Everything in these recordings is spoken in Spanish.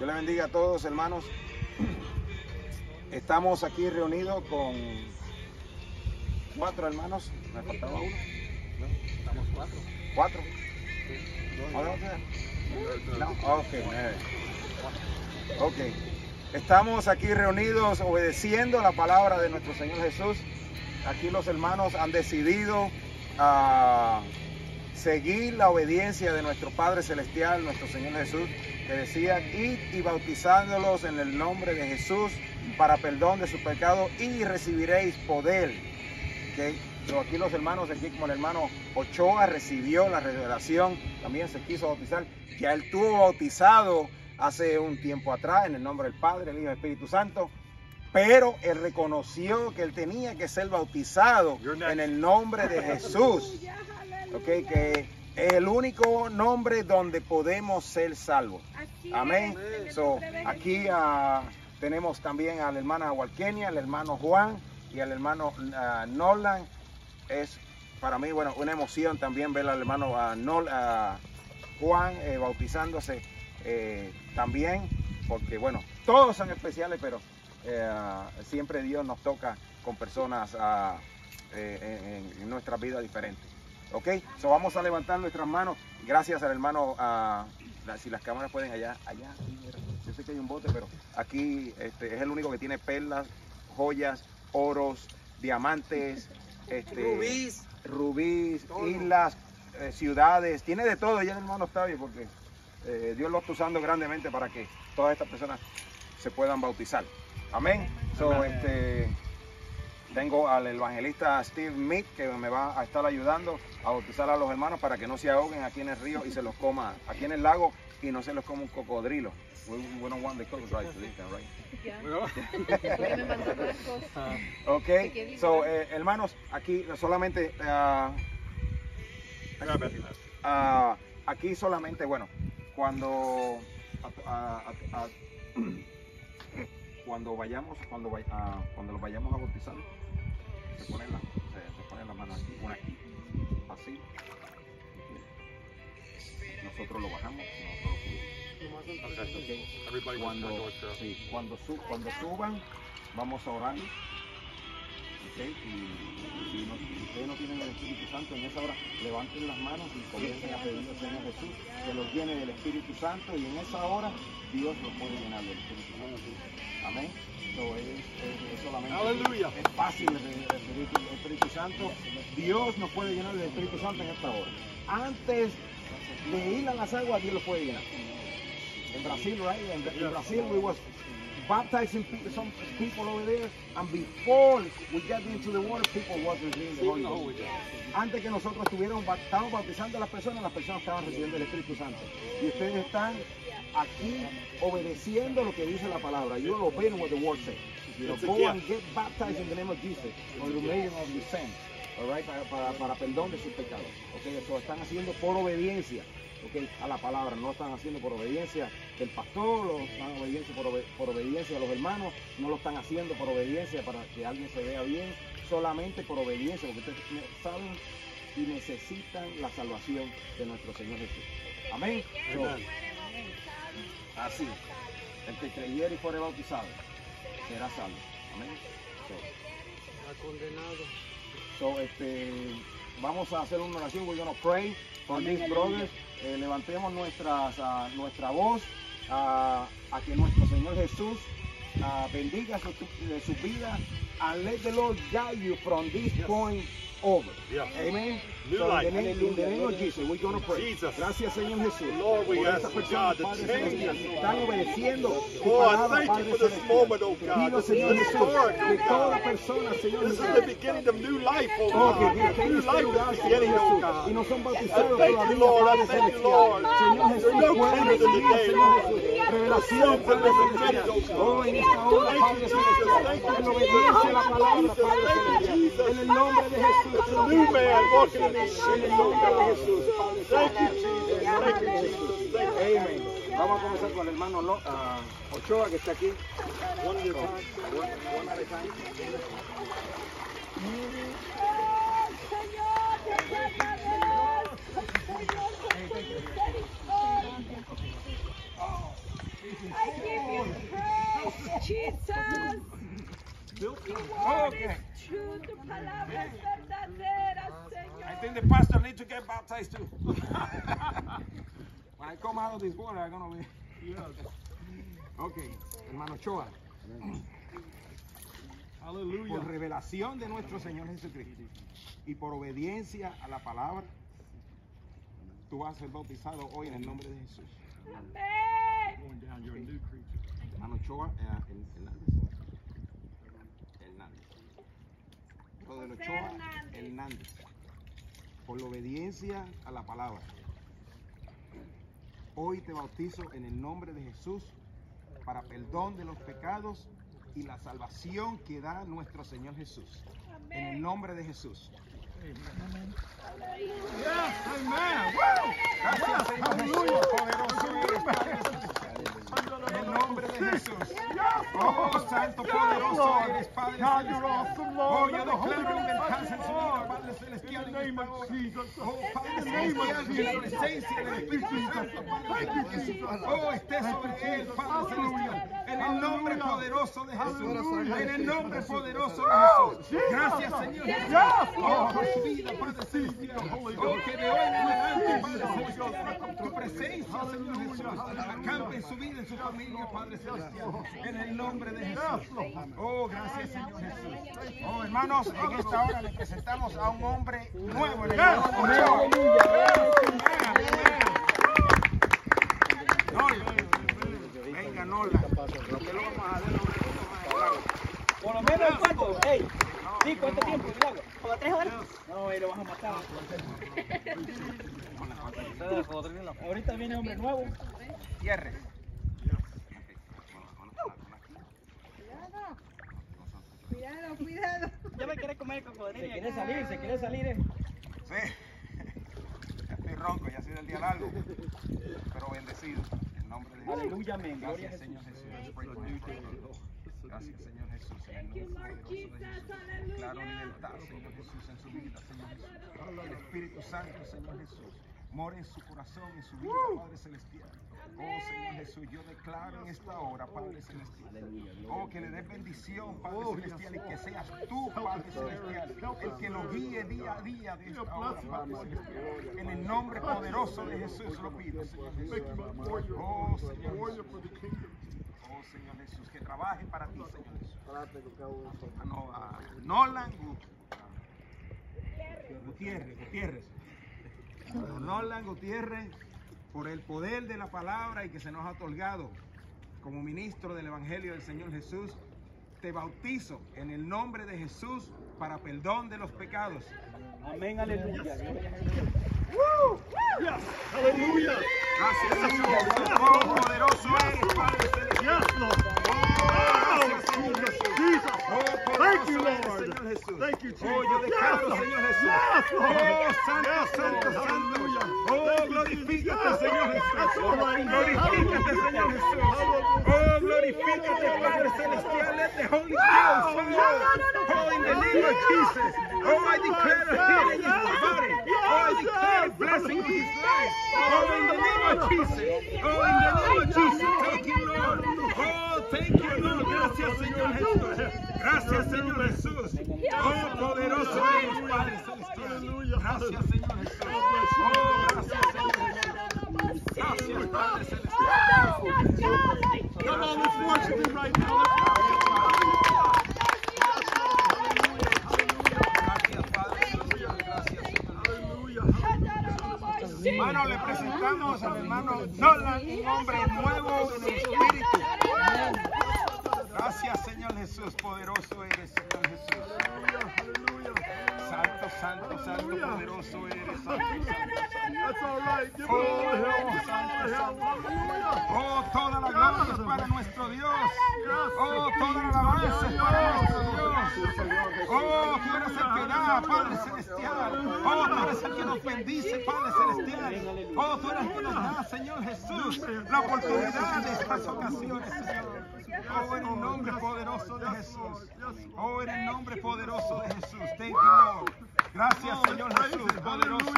Dios le bendiga a todos, hermanos. Estamos aquí reunidos con cuatro hermanos. Me faltaba uno. Estamos cuatro. Cuatro. No, ok, nueve. Ok. Estamos aquí reunidos obedeciendo la palabra de nuestro Señor Jesús. Aquí los hermanos han decidido ah, seguir la obediencia de nuestro Padre Celestial, nuestro Señor Jesús, que decía, id y bautizándolos en el nombre de Jesús para perdón de sus pecados y recibiréis poder. Pero aquí los hermanos, aquí como el hermano Ochoa recibió la revelación, también se quiso bautizar, ya él tuvo bautizado hace un tiempo atrás en el nombre del Padre, el Hijo y el Espíritu Santo, pero él reconoció que él tenía que ser bautizado en el nombre de Jesús, ok, que es el único nombre donde podemos ser salvos. Amén. So, aquí ah, tenemos también a la hermana Walkenia, al hermano Juan y al hermano ah, Nolan. Es para mí, bueno, una emoción también ver al hermano ah, Nol- Juan eh, bautizándose eh, también, porque bueno, todos son especiales, pero eh, siempre Dios nos toca con personas en, en nuestra vida diferentes. Ok, so vamos a levantar nuestras manos. Gracias al hermano, si las cámaras pueden allá, allá, yo sé que hay un bote, pero aquí este, es el único que tiene perlas, joyas, oros, diamantes, este, Rubíes. rubíes, islas, eh, ciudades, tiene de todo ya el hermano Octavio, porque eh, Dios lo está usando grandemente para que todas estas personas se puedan bautizar. Amén. So, este, tengo al evangelista Steve Mead que me va a estar ayudando a bautizar a los hermanos para que no se ahoguen aquí en el río y se los coma aquí en el lago y no se los coma un cocodrilo. We, we don't want the to right? Cosas. Ok, so, eh, hermanos, aquí solamente, ah, ah, aquí solamente, bueno, cuando, cuando vayamos, cuando, vay- ah, cuando los vayamos a bautizar, se ponen la, se, se ponen la mano aquí, una aquí, así, nosotros lo bajamos, nosotros lo subimos. Cuando, sí, cuando, su- cuando suban, vamos a orar. ¿Ok? Y si, no- si ustedes no tienen el Espíritu Santo, en esa hora levanten las manos y comiencen a pedirle al Señor Jesús que los llene del Espíritu Santo y en esa hora Dios los puede llenar del Espíritu Santo. Amén. So, es, es- es solamente Aleluya. es fácil el Espíritu, el Espíritu Santo. Dios nos puede llenar del Espíritu Santo en esta hora. Antes de ir a las aguas, Dios los puede llenar. In Brazil, right? In Brazil, we was baptizing some people over there, and before we got into the water, people was receiving the Holy Ghost. Antes que nosotros estuviéramos ba- estábamos bautizando a las personas, las personas estaban recibiendo el Espíritu Santo. Y ustedes están aquí obedeciendo lo que dice la palabra. You are obeying what the word says. You know, go and get baptized in the name of Jesus for the remission of your sins. All right? Para, para, para perdón de sus pecados. Okay? Eso están haciendo por obediencia. Okay, a la palabra, no están haciendo por obediencia del pastor, lo están obediencia por, obe- por obediencia a los hermanos, no lo están haciendo por obediencia para que alguien se vea bien, solamente por obediencia, porque ustedes saben y necesitan la salvación de nuestro Señor Jesús. Amén. Así, el que creyere y fuere bautizado será salvo. Amén. So, condenado. So, este, vamos a hacer una oración. We're gonna pray for these brothers. Eh, levantemos nuestras, ah, nuestra voz ah, a que nuestro Señor Jesús ah, bendiga su, su vida and let the Lord guide you from this point over. Amen. New So, life. in, the name, in the name of Jesus, we're gonna pray. Jesus. Gracias, Señor Jesús. Lord, we ask God, to change us, están obedeciendo tu I palabra, thank you for this Celestial. moment, oh God. Pido, This is Señor the Jesús, start, toda God. persona, Señor This is the beginning of new life, oh Oh, God. que New life is beginning, oh God. y no son bautizados thank you, Lord. I thank you. Lord. Señor Jesús, no cleansing recibir, today, Señor Lord. Jesús, revelación, Sins have Padre been repented, Celestial. Oh, oh en esta hora, Padre Celestial, Thank you, en obediencia a la palabra, Padre thank you, Celestial. Jesus. En el nombre de Jesús, new man walking in el nombre de. Jesús. Amén. Vamos a comenzar con el hermano Lo- ah, Ochoa, que está aquí. One. One- one at a time. Señor, Okay. Tu palabra es verdadera, I Señor. think the pastor need to baptized too. when I come out of this water, I'm gonna be. Okay, hermano Choa. Por Hallelujah. revelación de nuestro Señor Jesucristo y por obediencia a la palabra, tú vas a ser bautizado hoy en el nombre de Jesús. Amén. Hermano Choa, eh, Hernández. Hernández. Ochoa Hernández. Hernández. Por la obediencia a la palabra. Hoy te bautizo en el nombre de Jesús para perdón de los pecados y la salvación que da nuestro Señor Jesús. En el Amén. nombre de Jesús. Yes, amen. Gracias, Señor. Poderoso eres, Padre Celestial. En el nombre de Jesús. Oh, Santo, poderoso eres, Padre Celestial. Oh, yo declaro Ghost. en su vida, Padre Celestial. en esta hora. Oh, Padre Celestial, Jesus. presencia del Espíritu Santo, Padre Celestial. Oh, esté sobre él, Padre Celestial. En el nombre poderoso de Jesús. En el nombre poderoso de Jesús. Gracias, Señor Oh, por su vida, Padre Celestial. Oh, que de hoy en adelante, Padre Celestial, presencia, Señor Jesús, acampe en su vida, en su familia, Padre Celestial. En el nombre de Jesús. Oh, gracias, Señor Jesús. Oh, hermanos, en esta hora le presentamos a un hombre nuevo en el. Nola. Venga, Nola. Te lo vamos a agua. Por lo menos ey, sí, ¿cuánto tiempo agua? ¿Como tres horas? No, ahí lo vas a matar. Ahorita viene hombre nuevo. Cierre. Cuidado, cuidado. Ya me quiere comer el cocodrilo. Se quiere salir, se quiere salir. eh. Sí. Ya estoy ronco, ya ha sido el día largo. Pero bendecido. En nombre de Jesús. Aleluya, amén. Gloria a Gracias, Jesús. Señor Jesús. Gracias, Señor Jesús. En el Thank you, nombre poderoso de. Jesús. Declaro libertad, Señor Jesús, en su vida, Señor Jesús. El Espíritu Santo, Señor Jesús. Mora en su corazón, en su vida, Padre Celestial. Oh, Señor Jesús, yo declaro en esta hora, Padre Celestial. Oh, que le des bendición, Padre Celestial, y que seas tú, Padre Celestial, el que lo guíe día a día de esta hora, Padre Celestial. En el nombre poderoso de Jesús lo pido, Señor Jesús. Oh, Señor Jesús. Señor Jesús, que trabaje para ti, Señor Jesús. A Nolan Gu- Gutiérrez, Gutiérrez. Hermano Nolan Gutiérrez, por el poder de la palabra y que se nos ha otorgado como ministro del Evangelio del Señor Jesús, te bautizo en el nombre de Jesús para perdón de los pecados. Amén, aleluya. A Jesús. Yes, hallelujah. Gracias, Señor. Oh, poderoso eres, Oh, yo declaro, Yes, Señor Jesús. Yes, Lord. Oh, santo, Yes, santo, Lord. santo. Hallelujah. Oh, Thank you, glorifícate, Jesus. Señor Yes, Jesús. that's all right. Glorifícate, Señor Jesús. Hallelujah. Oh, glorifícate, Padre Celestial. Let the Holy Ghost fall. Oh, oh, oh, in the name of Jesus. Oh, I declare a healing in his body. Oh, I declare a blessing in his life. Oh, in the name of Jesus. Oh, in the name of Jesus. Thank you, Lord. Oh, thank you, Lord. Gracias, Señor Jesús. Gracias, Señor Jesús. Oh, poderoso eres, Padre Celestial. Gracias, Señor Jesús. Oh, gracias, Señor Jesús. Gracias, Padre Celestial. Come on, let's worship him right now. Hermano, le presentamos al hermano Nolan, un hombre nuevo en el espíritu. Gracias, Señor Jesús. Poderoso eres, Señor Jesús. Santo, santo, santo, poderoso eres. Santo, santo, santo. Hell. Hallelujah. Oh, toda la gloria es para nuestro Dios. Oh, toda la alabanza es para nuestro Dios. Oh, tú eres el que da, Padre Celestial. Oh, tú eres el que nos bendice, Padre Celestial. Oh, tú eres el que nos da, Señor Jesús, la oportunidad de estas ocasiones, Señor. Oh, en el nombre Gracias, Señor Jesús. Poderoso.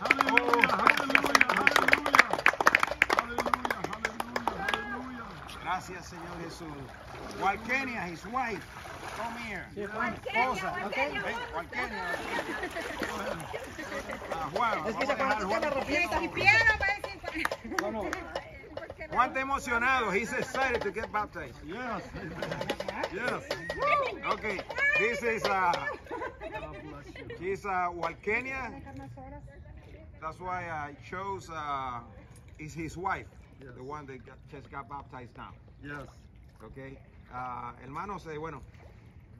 Hallelujah. Hallelujah. Hallelujah. Hallelujah. Gracias, Señor Jesús. Walkenia, his wife. come here. Esposa. Walkenia, Ven, Walkenia. Ah, Juan, Es que vamos a se. No, no. Juan está emocionado. He's excited to get baptized. Yes. Yes. Okay, this is uh, she's uh, Walkenia. That's why I chose uh, is his wife, the one that got, just got baptized now. Yes. Okay, uh, hermanos, eh, bueno,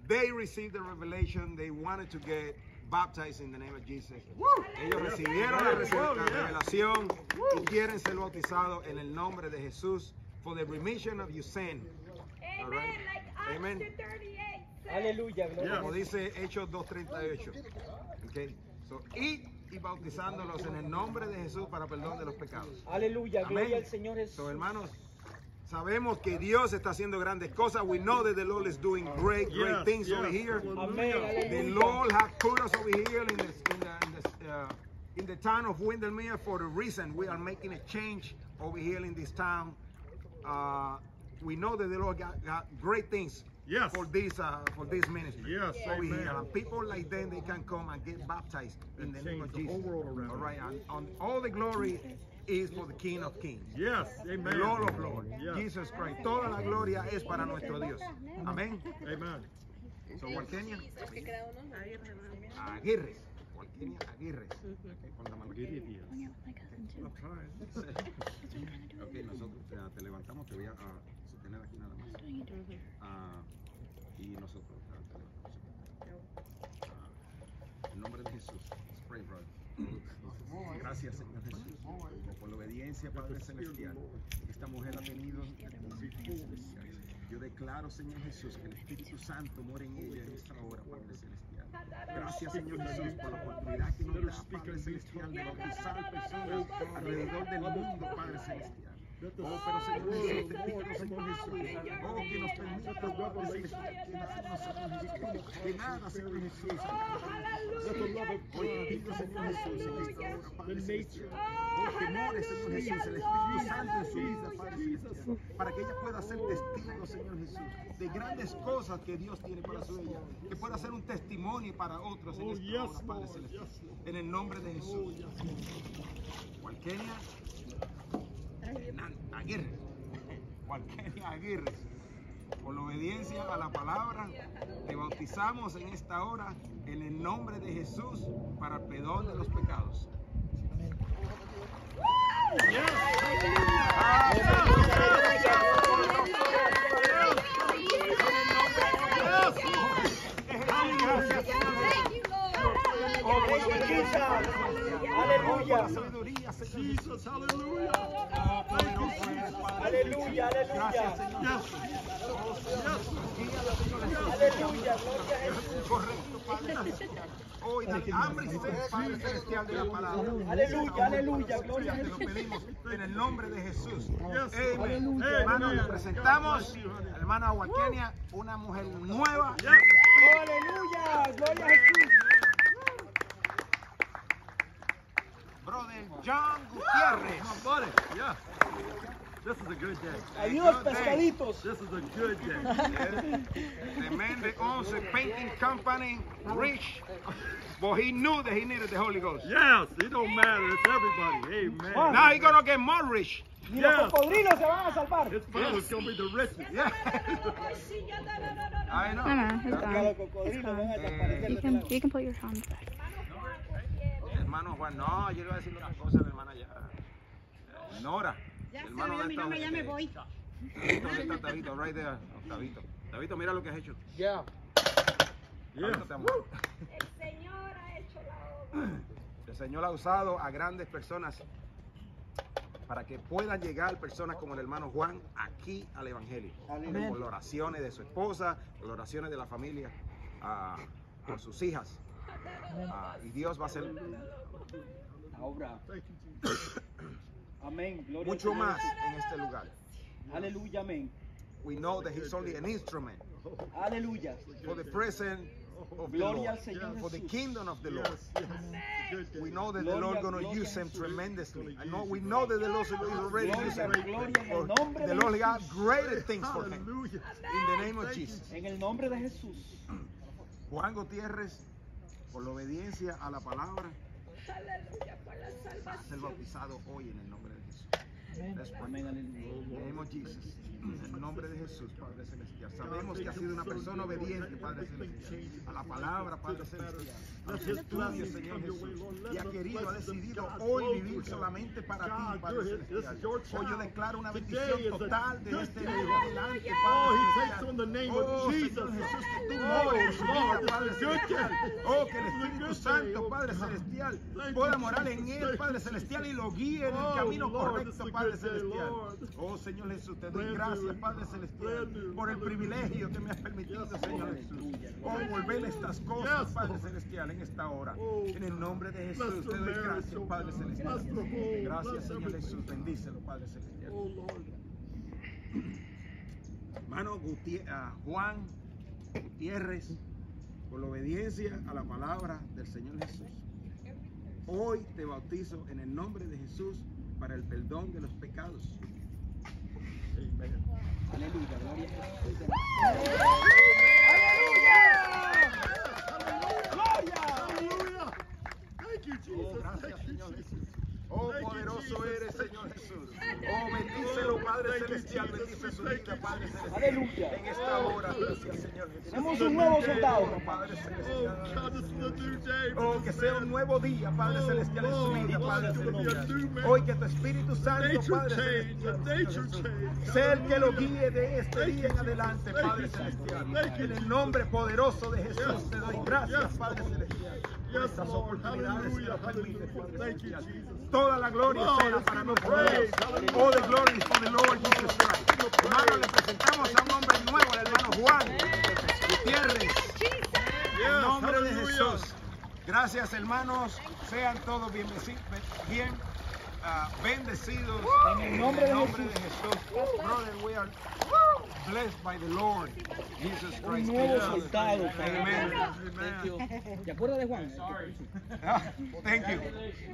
they received the revelation. They wanted to get baptized in the name of Jesus. Ellos recibieron la, rece- la revelación y quieren ser bautizados en el nombre de Jesús for the remission of your sin. Amen, right. like Acts Amen. 2:38 says. Aleluya, gloria. como dice Hechos 2.38. Okay. So, y, y bautizándolos en el nombre de Jesús para perdón de los pecados. Aleluya, Amén. gloria al Señor Jesús. So, hermanos, sabemos que Dios está haciendo grandes cosas. We know that the Lord is doing great, great Yes, things yes. over here. Amén, The. Lord has put us over here in the, in the, in the, uh, in the town of Windermere for the reason we are making a change over here in this town. Uh, we know that the Lord got, got great things Yes. for this uh, for this ministry. Yes, over amen. here. And people like them, they can come and get baptized in the name of change the Jesus. whole world around. All right, and, and all the glory is for the King of Kings. Yes. Amen. The Lord of Lords, Yes. Jesus Christ. Toda la gloria es para nuestro Dios. Amén. Amen. So, Walkenia. Aguirre. Walkenia Aguirre. Pon la mano aquí. I'm trying. Ok, nosotros te, te levantamos, te voy a a sostener aquí nada más. Ah, y nosotros ah. Ah, en nombre de Jesús. Pray, brother. Gracias, Señor Jesús, por la obediencia, Padre Celestial. Esta mujer ha tenido Yo declaro, Señor Jesús, que el Espíritu Santo mora en ella en esta hora, Padre Celestial. Gracias, Señor Jesús, por la oportunidad que nos da, Padre Celestial, de bautizar personas alrededor del mundo, Padre Celestial. Oh, pero Señor. Jesús, te pido, Señor. Jesús, oh, que nos permita, que nada, Señor Jesús, Hoy te pido, Señor Jesús, oh, que more, Señor Jesús, el Espíritu Santo en su vida, Padre Celestial, para que ella pueda ser testigo, Señor Jesús, de grandes cosas que Dios tiene para su vida, que pueda ser un testimonio para otros en Oh, esta hora, Padre. Celestial, en el nombre de Oh, Jesús. yes. Aguirre. Walkenia Aguirre. Por la obediencia a la palabra, te bautizamos en esta hora en el nombre de Jesús para el perdón de los pecados por la obediencia, oh, sabiduría, Señor Jesús. Jesus, eres, Padre. Aleluya, Gracias, aleluya. Señor. Aleluya, gloria a Jesús. Correcto, Padre Celestial. Hoy dale hambre y sed, Padre Celestial, de la palabra. Aleluya, aleluya, gloria a Te lo Jesús. pedimos en el nombre de Jesús. Amén. Aleluya. Hermano, le presentamos a la hermana una mujer nueva. Oh, aleluya, gloria a Jesús. Brother John Gutiérrez. My buddy. Yeah. This is a good day. Adiós, pescaditos. This is a good day. The man that owns a painting company, rich, but he knew that he needed the Holy Ghost. Yes, it don't matter. It's everybody. Amen. Now he's gonna get more rich. Ni los Yes. cocodrilos se van a salvar. His father's gonna be the richest. Yeah. I know. No, no, it's Ya gone. los cocodrilos van a desaparecer You can you can put your hands back. Juan, no, yo le voy a decir otra cosa a la hermana ya. Nora. Ya el se hermano olvidó mi nombre, ya me eh, voy. ¿Dónde está Tabito? Right there. Tabito. Tabito, mira lo que has hecho. Ya. Amo. El Señor ha hecho la obra. El Señor ha usado a grandes personas para que puedan llegar personas como el hermano Juan aquí al Evangelio. Por las oraciones de su esposa, por las oraciones de la familia, ah, por sus hijas. Ah, y Dios va a hacer La obra. Amén. Gloria mucho más en este lugar. Aleluya, amén. We know that he's only an instrument Aleluya. for the present of the Gloria Lord. al Señor For the kingdom of the Lord. We know that the Lord going to use him tremendously. I know we know that the Lord is already Gloria, using him. The Lord got greater things for him. In the name of Jesus. En el nombre de Jesús. Juan Gutiérrez, por la obediencia a la palabra, Aleluya la ser bautizado hoy en el nombre de Jesús. Amén, the name of Jesus. En el nombre de Jesús, Padre Celestial. Sabemos que ha sido una persona obediente, Padre Celestial, a la palabra, Padre Celestial. A Señor Jesús. Y ha querido, ha decidido hoy vivir solamente para ti, Padre Celestial. Hoy yo declaro una bendición total de este día adelante, Oh, Padre Celestial. Oh, Señor Jesus. Jesús, que tú Oh, mores Padre Celestial. Oh, que el Espíritu Santo, oh Padre. Celestial, pueda morar en él, Padre Celestial, y lo guíe en el Oh, camino correcto, Padre Celestial. Oh, Señor Jesús, te doy gracias. Padre Celestial, por el privilegio que me has permitido, Señor. Jesús. Oh, volver estas cosas, Padre. Celestial, en esta hora. Oh, En el nombre de Jesús, te doy gracias, oh Padre. Celestial. Home. Gracias, Señor. Jesús. Bendícelo, Padre Celestial. Oh. Hermano Gutie- ah, Juan Gutiérrez, por la obediencia a la palabra del Señor Jesús. Hoy te bautizo en el nombre de Jesús para el perdón de los pecados. Aleluya, gloria a Jesús. Aleluya. En esta hora. Tenemos un nuevo soldado. Padre Oh, que sea un nuevo día, Padre Celestial, en su vida, Padre Celestial. Hoy que tu Espíritu Santo, Padre Celestial, sea el que lo guíe de este día en adelante, Padre. Celestial. En el nombre poderoso de Jesús, te doy gracias, Padre. Celestial. Estas Lord. oportunidades. Toda la gloria Lord, sea para nuestro. Dios. Hallelujah. All the glory is for the Lord Jesus Christ. Hermano, le presentamos a un hombre nuevo, el hermano Juan Gutiérrez. En nombre de hallelujah. Jesús. Gracias, hermanos. Sean todos bien, bien ah, bendecidos En el nombre de Jesús. Brother, we are blessed by the Lord Jesus Un Christ. nuevo soldado. Amen. ¿Te acuerdas de Juan? Thank you.